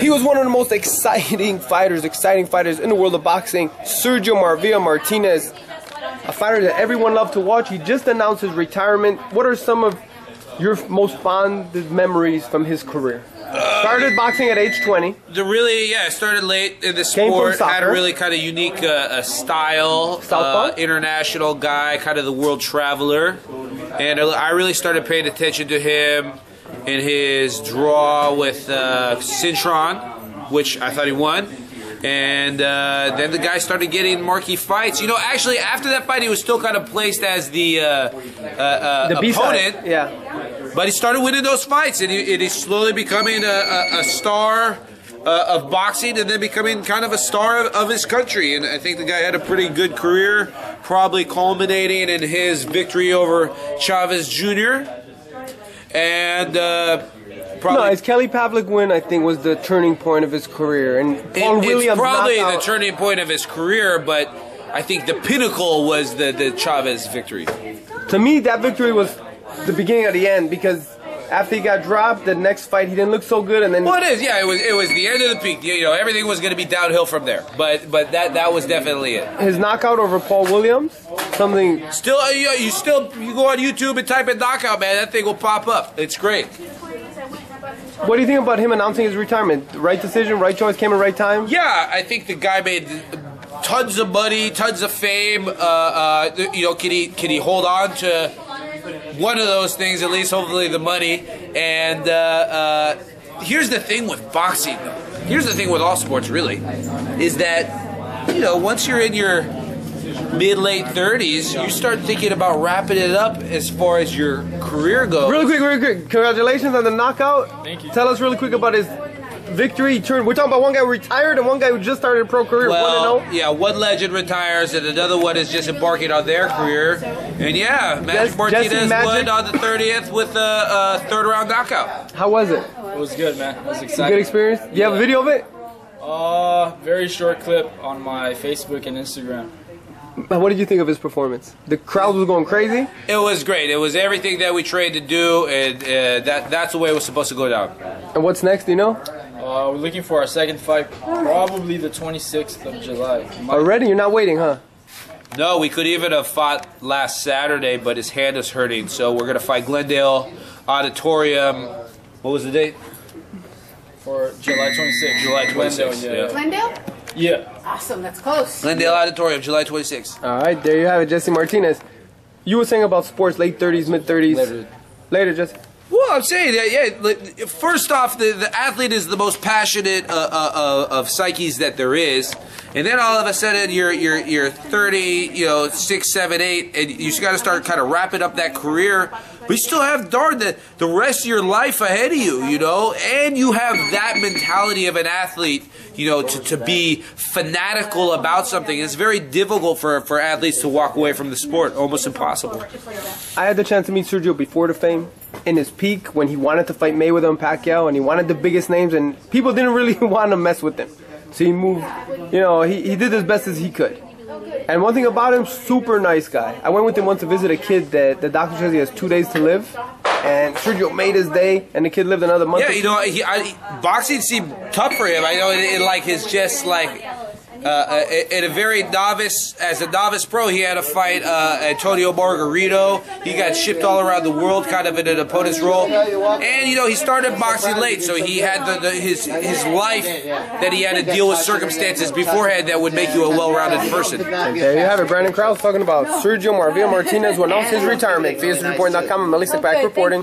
He was one of the most exciting fighters, exciting fighters in the world of boxing. Sergio Maravilla Martinez, a fighter that everyone loved to watch. He just announced his retirement. What are some of your most fond memories from his career? Started boxing at age 20. The really, yeah, I started late in the Came from sport. Had a really kind of unique uh, style. Southpaw? Uh, international guy, kind of the world traveler. And I I really started paying attention to him in his draw with uh, Cintron, which I thought he won. And uh, then the guy started getting marquee fights. You know, actually, after that fight, he was still kind of placed as the uh, uh, uh, The opponent. Yeah. But he started winning those fights, and, he, and he's slowly becoming a, a, a star uh, of boxing, and then becoming kind of a star of, of his country. And I think the guy had a pretty good career, probably culminating in his victory over Chavez Jr. And uh, No, probably his Kelly Pavlik win, I think, was the turning point of his career. And Paul it- Williams it's probably the out- turning point of his career, but I think the pinnacle was the, the Chavez victory. To me, that victory was the beginning of the end because after he got dropped, the next fight he didn't look so good, and then Well, it is. Yeah, it was. It was the end of the peak. You know, everything was going to be downhill from there. But but that that was definitely it. his knockout over Paul Williams, something. Still, uh, you, you still you go on YouTube and type in knockout, man. That thing will pop up. It's great. What do you think about him announcing his retirement? Right decision, right choice, came at right time. Yeah, I think the guy made tons of money, tons of fame. Uh, uh, you know, can he can he hold on to one of those things at least? Hopefully, the money. And uh, uh, here's the thing with boxing. Here's the thing with all sports, really, is that you know once you're in your mid late 30s, you start thinking about wrapping it up as far as your career goes. Really quick, really quick. Congratulations on the knockout. Thank you. Tell us really quick about his victory. turn. We're talking about one guy who retired and one guy who just started a pro career. Well, one and oh. yeah, one legend retires and another one is just embarking on their career. And yeah, Magic Jesse Martinez Magic. won on the 30th with a, a third round knockout. How was it? It was good, man. It was Good experience. Do you have a video of it? Uh, very short clip on my Facebook and Instagram. What did you think of his performance? The crowd was going crazy. It was great. It was everything that we trained to do, and uh, that that's the way it was supposed to go down. And what's next? Do you know? Uh, we're looking for our second fight, probably the 26th of July. Might- Already? You're not waiting, huh? No, we could even have fought last Saturday, but his hand is hurting, so we're gonna fight Glendale Auditorium. What was the date? For July 26th. July 26th, Glendale, yeah. yeah. Glendale? Yeah. Awesome, that's close. Glendale Auditorium, July 26th. All right, there you have it, Jesse Martinez. You were saying about sports, late 30s, mid 30s. Later. Later, Jesse. Well, I'm saying that, yeah. like, First off, the, the athlete is the most passionate uh, uh, uh, of psyches that there is, and then all of a sudden you're you're you're 30, you know, six, seven, eight, and you just got to start kind of wrapping up that career. But you still have darn the the rest of your life ahead of you, you know, and you have that mentality of an athlete, you know, to, to be fanatical about something. It's very difficult for for athletes to walk away from the sport, almost impossible. I had the chance to meet Sergio before the fame, in his peak, when he wanted to fight Mayweather and Pacquiao, and he wanted the biggest names, and people didn't really want to mess with him. So he moved, you know, he, he did as best as he could. And one thing about him, super nice guy. I went with him once to visit a kid that the doctor says he has two days to live, and Sergio made his day, and the kid lived another month. Yeah, you know, he, I, boxing seemed tough for him. I know, in, in like his just like. Uh, uh, in a very novice, as a novice pro, he had to fight uh, Antonio Margarito. He got shipped all around the world, kind of in an opponent's role. And you know, he started boxing late, so he had the, the, his his life that he had to deal with circumstances beforehand that would make you a well-rounded person. There you have it. Brandon Krause talking about Sergio Maravilla Martinez who announced his retirement. FierceReport.com and Melissa back reporting.